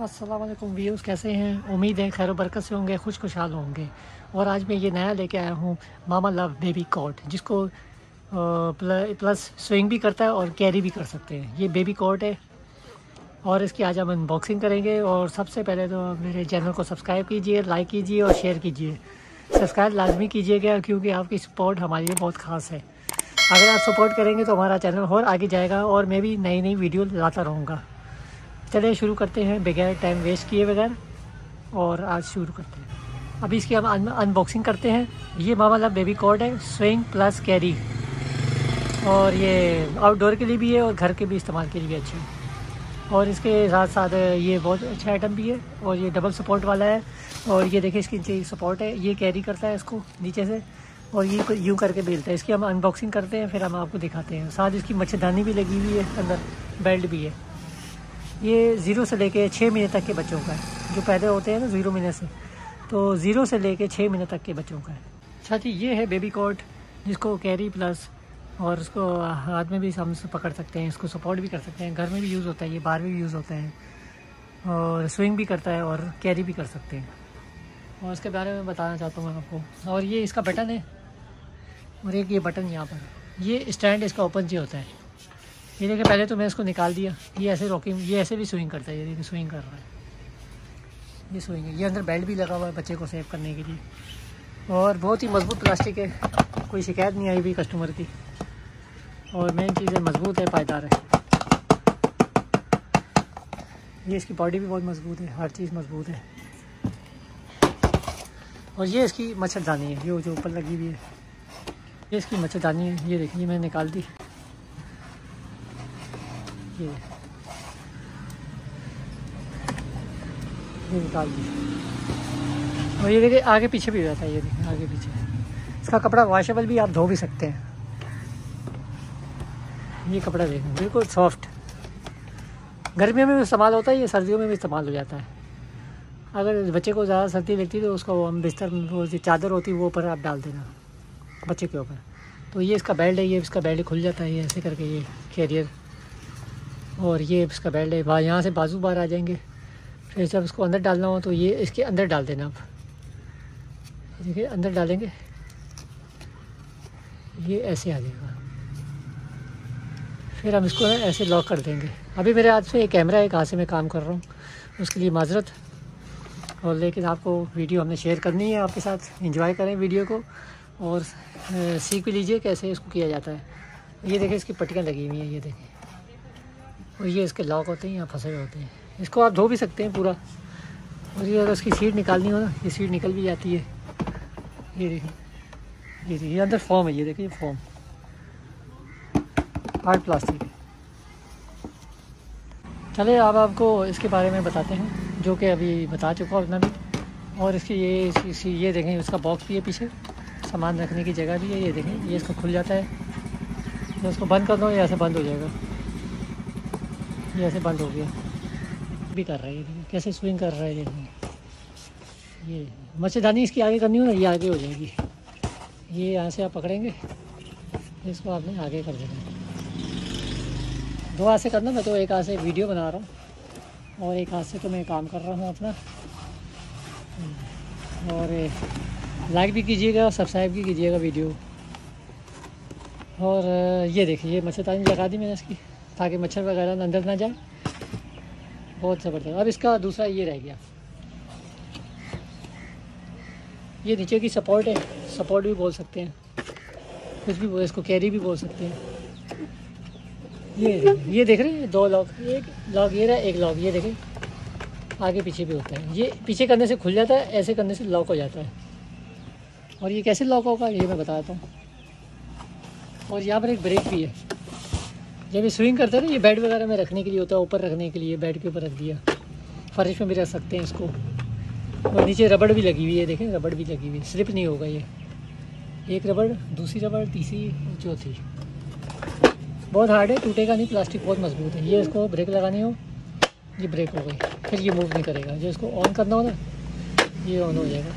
Aslam views कैसे हैं? उम्मीद है खैर बरकत से होंगे खुश खुशहाल होंगे। और आज मैं ये नया लेके आया हूँ मामा लव बेबी कॉट, जिसको प्लस स्विंग भी करता है और कैरी भी कर सकते हैं। ये बेबी कोट है और इसकी आज हम अनबॉक्सिंग करेंगे। और सबसे पहले तो मेरे चैनल को सब्सक्राइब कीजिए लाइक कीजिए और शेयर कीजिए। सब्सक्राइब लाजमी कीजिएगा, क्योंकि आपकी सपोर्ट हमारे लिए बहुत ख़ास है। अगर आप सपोर्ट करेंगे तो हमारा चैनल और आगे जाएगा और मैं भी नई नई वीडियो लाता रहूँगा। चलिए शुरू करते हैं, बगैर टाइम वेस्ट किए बगैर, और आज शुरू करते हैं। अभी इसकी हम अनबॉक्सिंग करते हैं। ये मामा बेबी कॉर्ड है स्विंग प्लस कैरी और ये आउटडोर के लिए भी है, और घर के भी इस्तेमाल के लिए भी अच्छा है। और इसके साथ साथ ये बहुत अच्छा आइटम भी है, और ये डबल सपोर्ट वाला है। और ये देखिए, इसकी नीचे सपोर्ट है, ये कैरी करता है इसको नीचे से। और ये यूँ करके बेलता है। इसकी हम अनबॉक्सिंग करते हैं, फिर हम आपको दिखाते हैं। साथ इसकी मच्छरदानी भी लगी हुई है, अंदर बेल्ट भी है। ये ज़ीरो से लेके छः महीने तक के बच्चों का है। जो पैदा होते हैं ना ज़ीरो महीने से तो ज़ीरो से लेके छः महीने तक के बच्चों का है। अच्छा जी ये है बेबी कोट जिसको कैरी प्लस और उसको हाथ में भी हम पकड़ सकते हैं, इसको सपोर्ट भी कर सकते हैं, घर में भी यूज़ होता है, ये बाहर में भी यूज़ होता है, और स्विंग भी करता है और कैरी भी कर सकते हैं। और इसके बारे में बताना चाहता हूँ मैं आपको। और ये इसका बटन है, और एक ये बटन यहाँ पर, ये स्टैंड इसका ओपन जी होता है। ये देखिए, पहले तो मैं इसको निकाल दिया। ये ऐसे रॉकिंग ये ऐसे भी स्विंग करता है, ये देखिए स्विंग कर रहा है। ये स्विंग है। ये अंदर बेल्ट भी लगा हुआ है बच्चे को सेव करने के लिए। और बहुत ही मज़बूत प्लास्टिक है। कोई शिकायत नहीं आई हुई कस्टमर की। और मेन चीज़ है, मज़बूत है, पायदार है। ये इसकी बॉडी भी बहुत मज़बूत है। हर चीज़ मज़बूत है। और ये इसकी मच्छरदानी है। ये जो ऊपर लगी हुई है। ये इसकी मच्छरदानी है। ये देखिए मैंने निकाल दी। ये ये और ये देखिए, आगे पीछे भी रहता है, ये देखिए, आगे पीछे। इसका कपड़ा वॉशेबल भी आप धो भी सकते हैं। ये कपड़ा देखें बिल्कुल सॉफ्ट गर्मियों में भी इस्तेमाल होता है, ये सर्दियों में भी इस्तेमाल हो जाता है। अगर बच्चे को ज़्यादा सर्दी लगती है तो उसको हम बिस्तर वो चादर होती है, वो ऊपर आप डाल देना, बच्चे के ऊपर। तो ये इसका बेल्ट है, ये इसका बेल्ट खुल जाता है, ये ऐसे करके ये कैरियर और ये इसका बेल्ट है। यहाँ से बाजू बाहर आ जाएँगे। फिर जब इसको अंदर डालना हो तो ये इसके अंदर डाल देना आप। देखिए, अंदर डालेंगे। ये ऐसे आ जाएगा। फिर हम इसको ऐसे लॉक कर देंगे। अभी मेरे हाथ से एक कैमरा है, कहाँ से मैं काम कर रहा हूँ। उसके लिए माजरत। और लेकिन आपको वीडियो हमने शेयर करनी है आपके साथ। इंजॉय करें वीडियो को। और सीख भी लीजिए कैसे इसको किया जाता है। ये देखें इसकी पट्टियाँ लगी हुई हैं, ये देखें और ये इसके लॉक होते हैं यहाँ फंसे हुए होते हैं। इसको आप धो भी सकते हैं पूरा। और ये अगर उसकी सीट निकालनी हो ना, ये सीट निकल भी जाती है। ये देखिए ये देखिए अंदर फॉर्म है, ये देखिए फॉर्म हार्ड प्लास्टिक है चले अब आपको इसके बारे में बताते हैं, जो कि अभी बता चुका हूँ अपना भी। और इसकी ये इसी ये देखें इसका बॉक्स भी है पीछे। सामान रखने की जगह भी है, ये देखें, ये इसको खुल जाता है। तो इसको बंद कर दो या ऐसे बंद हो जाएगा? ये ऐसे बंद हो गया। भी कर रहा है, कैसे स्विंग कर रहा है? ये ये मच्छरदानी इसकी आगे करनी हो ना, ये आगे हो जाएगी। ये यहाँ से आप पकड़ेंगे, इसको आपने आगे कर देना दो हाथ से करना, मैं तो एक हाथ से वीडियो बना रहा हूँ और एक हाथ से तो मैं काम कर रहा हूँ अपना। और लाइक भी कीजिएगा सब्सक्राइब भी कीजिएगा वीडियो। और ये देखिए मच्छरदानी लगा दी मैंने इसकी। ताकि मच्छर वगैरह अंदर ना जाए। बहुत ज़बरदस्त। अब इसका दूसरा ये रह गया। ये नीचे की सपोर्ट है। सपोर्ट भी बोल सकते हैं। कुछ भी इसको कैरी भी बोल सकते हैं। ये ये देख रहे हैं? दो लॉक एक लॉक ये रहा, एक लॉक ये देखें आगे पीछे भी होता है। ये पीछे करने से खुल जाता है, ऐसे करने से लॉक हो जाता है। और ये कैसे लॉक होगा, ये मैं बताता हूँ। और यहाँ पर एक ब्रेक भी है। जब ये स्विंग करते हैं ना, ये बेड वगैरह में रखने के लिए होता है, ऊपर रखने के लिए बेड के ऊपर रख दिया। फर्श में भी रख सकते हैं इसको। और नीचे रबड़ भी लगी हुई है, देखें, रबड़ भी लगी हुई है। स्लिप नहीं होगा ये। एक रबड़, दूसरी रबड़, तीसरी चौथी। बहुत हार्ड है, टूटेगा नहीं प्लास्टिक बहुत मज़बूत है। ये इसको ब्रेक लगानी हो, ये ब्रेक हो गई। फिर ये मूव नहीं करेगा। जो इसको ऑन करना हो ना, ये ऑन हो जाएगा।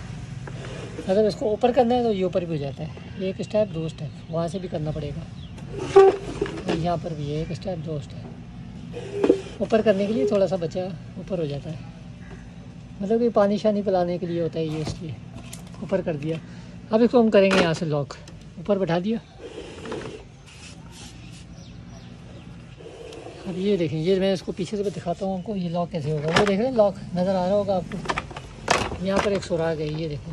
अगर इसको ऊपर करना है तो ये ऊपर भी हो जाता है। एक स्टेप दो स्टेप वहाँ से भी करना पड़ेगा। यहाँ पर भी है, एक स्टेप दो स्टेप ऊपर करने के लिए थोड़ा सा बच्चा ऊपर हो जाता है। मतलब कि पानी शानी पिलाने के लिए होता है ये, इसलिए ऊपर कर दिया। अब इसको हम करेंगे यहाँ से लॉक ऊपर बैठा दिया। अब ये देखें, ये मैं इसको पीछे से दिखाता हूँ आपको, ये लॉक कैसे होगा। वो देख रहे हैं लॉक नज़र आ रहा होगा आपको। यहाँ पर एक सुराग है, ये देखें।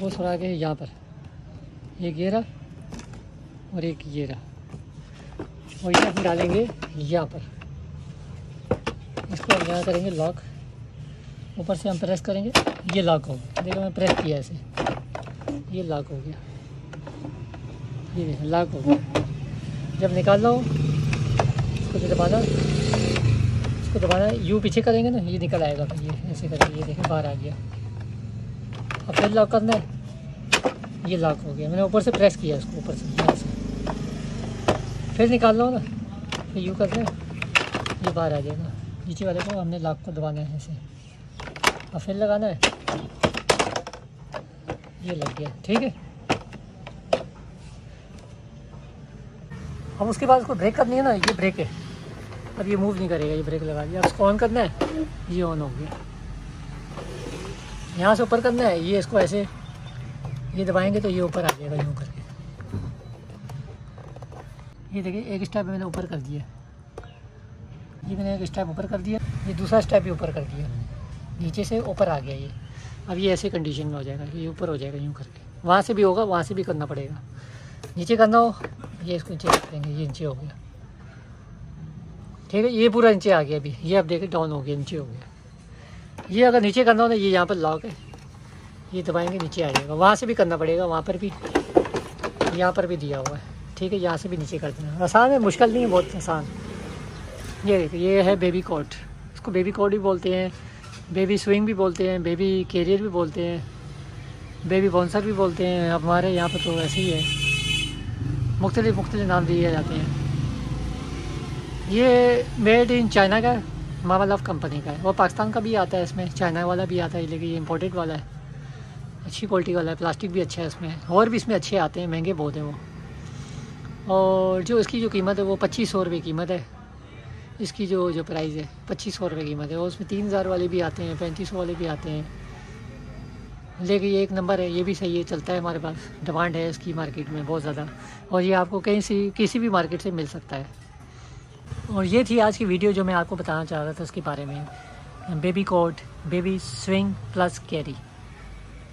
वो सुराग है यहाँ पर। ये रहा और एक ये रहा। और ये हम डालेंगे यहाँ पर। इसको हम यहाँ करेंगे लॉक ऊपर से हम प्रेस करेंगे। ये लॉक हो गया। देखो मैं प्रेस किया ऐसे ये लॉक हो गया। ये देखो लॉक हो गया। जब निकाल लो इसको जो दबाना, इसको दबाना यू पीछे करेंगे ना, ये निकल आएगा ये ऐसे करेंगे ये देखें, बाहर आ गया। अब फिर लॉक करना है। ये लॉक हो गया। मैंने ऊपर से प्रेस किया इसको, ऊपर से। फिर निकालना हो ना। फिर यू करना है। ये बाहर आ जाएगा। नीचे वाले को हमने लाख को दबाना है ऐसे। और फिर लगाना है। ये लग गया। ठीक है। अब उसके बाद उसको ब्रेक करनी है ना। ये ब्रेक है। अब ये मूव नहीं करेगा। ये ब्रेक लगा दिया। अब इसको ऑन करना है। ये ऑन हो गया। यहाँ से ऊपर करना है। ये इसको ऐसे। ये दबाएँगे तो ये ऊपर आ जाएगा। यूँ करके ये देखिए, एक स्टेप मैंने ऊपर कर दिया। ये मैंने एक स्टेप ऊपर कर दिया, ये दूसरा स्टेप भी ऊपर कर दिया। नीचे से ऊपर आ गया ये। अब ये ऐसे कंडीशन में हो जाएगा, ये ऊपर हो जाएगा, यूँ करके। वहाँ से भी होगा, वहाँ से भी करना पड़ेगा। नीचे करना हो, ये इसको नीचे रखेंगे ये नीचे हो गया। ठीक है, ये पूरा नीचे आ गया अभी। ये अब देखिए डाउन हो गया, नीचे हो गया। ये अगर नीचे करना हो ना, ये यहाँ पर लॉक है। ये दबाएँगे, नीचे आ जाएगा। वहाँ से भी करना पड़ेगा, वहाँ पर भी, यहाँ पर भी दिया हुआ है। ठीक है, यहाँ से भी नीचे कर देना। आसान है, मुश्किल नहीं है, बहुत आसान। ये देखिए ये है बेबी कोट इसको बेबी कोट भी बोलते हैं बेबी स्विंग भी बोलते हैं बेबी कैरियर भी बोलते हैं बेबी बॉन्सर भी बोलते हैं। हमारे यहाँ पर तो ऐसे ही है। मुख्तलिफ़ मुख्तलिफ़ नाम दिए जाते हैं। ये मेड इन चाइना का, मामा लव कंपनी का है। वो पाकिस्तान का भी आता है इसमें चाइना वाला भी आता है, लेकिन ये इम्पोर्टेड वाला है। अच्छी क्वालिटी वाला है प्लास्टिक भी अच्छा है इसमें। और भी इसमें अच्छे आते हैं, महँगे बहुत हैं वो। और जो इसकी जो कीमत है वो पच्चीस सौ रुपये कीमत है। इसकी जो जो प्राइस है, पच्चीस सौ रुपये कीमत है। और उसमें तीन हज़ार वाले भी आते हैं, पैंतीस सौ वाले भी आते हैं। लेकिन ये एक नंबर है, ये भी सही है, चलता है हमारे पास। डिमांड है इसकी मार्केट में बहुत ज़्यादा। और ये आपको कहीं से, किसी भी मार्केट से मिल सकता है। और ये थी आज की वीडियो जो मैं आपको बताना चाह रहा था उसके बारे में। Baby cot baby swing plus carry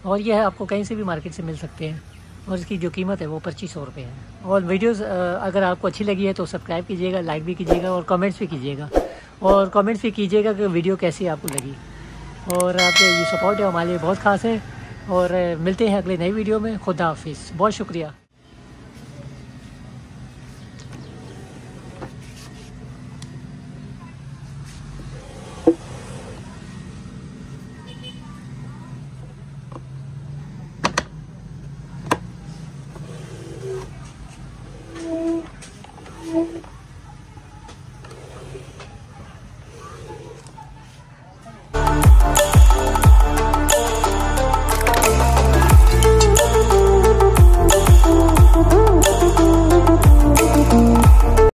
और यह आपको कहीं से भी मार्केट से मिल सकते हैं। और इसकी जो कीमत है वो पच्चीस सौ रुपये है। और वीडियोस अगर आपको अच्छी लगी है तो सब्सक्राइब कीजिएगा लाइक भी कीजिएगा और कमेंट्स भी कीजिएगा। और कमेंट्स भी कीजिएगा कि वीडियो कैसी आपको लगी। और आपके ये सपोर्ट है हमारे लिए बहुत खास है। और मिलते हैं अगले नई वीडियो में। खुदा हाफिज़। बहुत शुक्रिया।